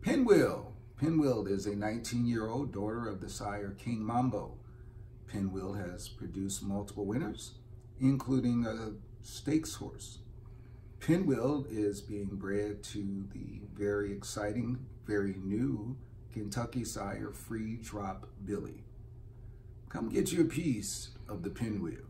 Pinwheel. Pinwheel is a 19-year-old daughter of the sire Kingmambo. Pinwheel has produced multiple winners, including a stakes horse. Pinwheel is being bred to the very exciting, very new Kentucky sire Free Drop Billy. Come get you a piece of the pinwheel.